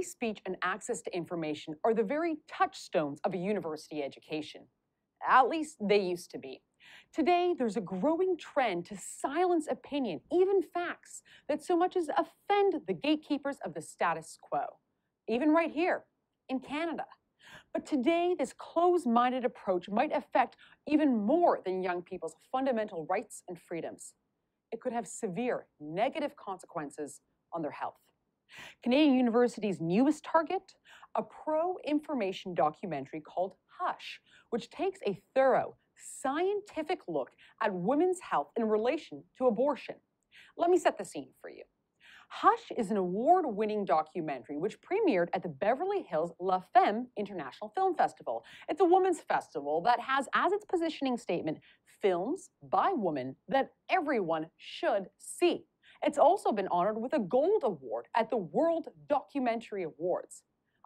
Free speech and access to information are the very touchstones of a university education. At least they used to be. Today, there's a growing trend to silence opinion, even facts, that so much as offend the gatekeepers of the status quo, even right here in Canada. But today, this closed minded approach might affect even more than young people's fundamental rights and freedoms. It could have severe negative consequences on their health. Canadian University's newest target? A pro information documentary called Hush, which takes a thorough, scientific look at women's health in relation to abortion. Let me set the scene for you. Hush is an award winning documentary which premiered at the Beverly Hills La Femme International Film Festival. It's a women's festival that has as its positioning statement films by women that everyone should see. It's also been honored with a gold award at the World Documentary Awards.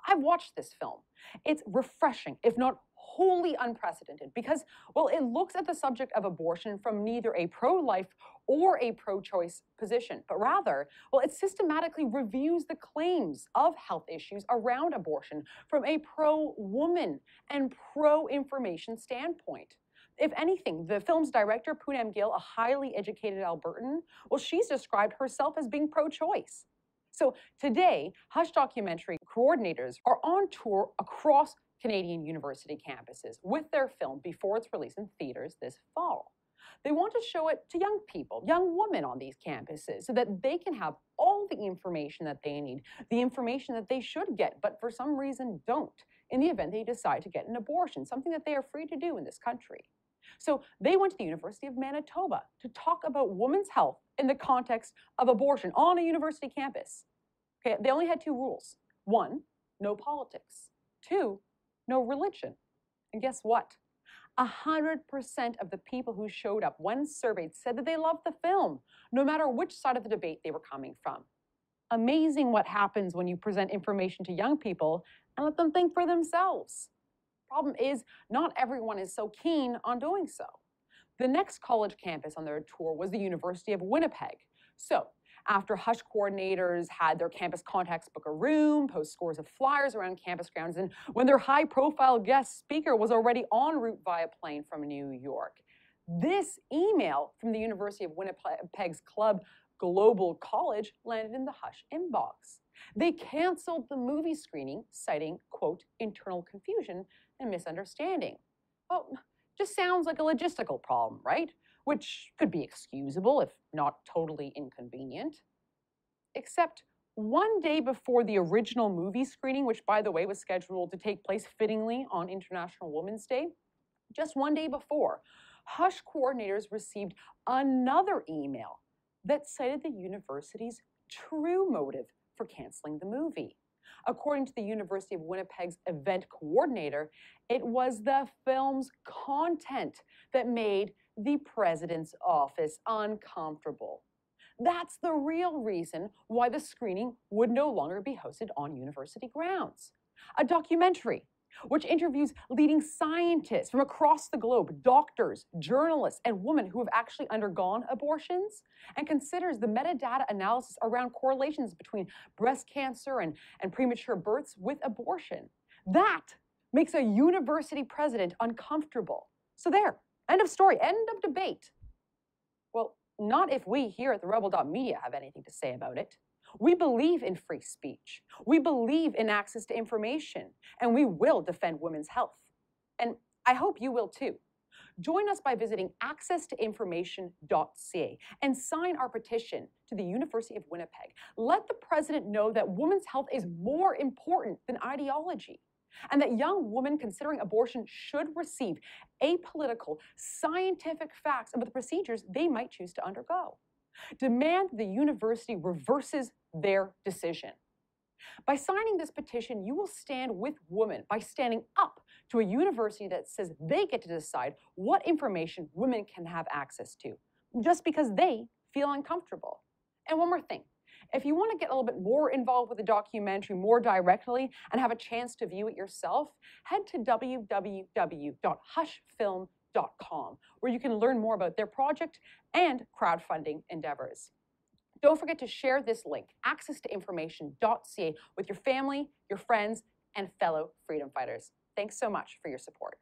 I've watched this film. It's refreshing, if not wholly unprecedented, because, well, it looks at the subject of abortion from neither a pro life or a pro choice position, but rather, well, it systematically reviews the claims of health issues around abortion from a pro woman and pro information standpoint. If anything, the film's director, Punam Gill, a highly educated Albertan, well, she's described herself as being pro choice. So today, Hush documentary coordinators are on tour across Canadian university campuses with their film before it's release in theaters this fall. They want to show it to young people, young women on these campuses, so that they can have all the information that they need, the information that they should get, but for some reason don't, in the event they decide to get an abortion, something that they are free to do in this country. So they went to the University of Manitoba to talk about women's health in the context of abortion on a university campus. Okay, they only had two rules. One, no politics. Two, no religion. And guess what? 100% of the people who showed up when surveyed said that they loved the film, no matter which side of the debate they were coming from. Amazing what happens when you present information to young people and let them think for themselves. The problem is, not everyone is so keen on doing so. The next college campus on their tour was the University of Winnipeg. So, after Hush coordinators had their campus contacts book a room, post scores of flyers around campus grounds, and when their high profile guest speaker was already en route via plane from New York. This email from the University of Winnipeg's club Global College landed in the Hush inbox. They canceled the movie screening, citing, quote, internal confusion and misunderstanding. Well, just sounds like a logistical problem, right? Which could be excusable if not totally inconvenient. Except one day before the original movie screening, which by the way was scheduled to take place fittingly on International Women's Day, just one day before, Hush coordinators received another email that cited the university's true motive for canceling the movie. According to the University of Winnipeg's event coordinator, it was the film's content that made the president's office uncomfortable. That's the real reason why the screening would no longer be hosted on university grounds. A documentary which interviews leading scientists from across the globe, doctors, journalists, and women who have actually undergone abortions, and considers the metadata analysis around correlations between breast cancer and, and premature births with abortion. That makes a university president uncomfortable. So, there, end of story, end of debate. Well, not if we here at the Rebel.media have anything to say about it. We believe in free speech. We believe in access to information, and we will defend women's health. And I hope you will too. Join us by visiting accesstoinformation.ca and sign our petition to the University of Winnipeg. Let the president know that women's health is more important than ideology and that young women considering abortion should receive apolitical, scientific facts about the procedures they might choose to undergo. Demand the university reverses their decision. By signing this petition, you will stand with women by standing up to a university that says they get to decide what information women can have access to, just because they feel uncomfortable. And one more thing. If you want to get a little bit more involved with the documentary more directly and have a chance to view it yourself, head to www.hushfilm.com, where you can learn more about their project and crowdfunding endeavors. Don't forget to share this link, accesstoinformation.ca, with your family, your friends, and fellow freedom fighters. Thanks so much for your support.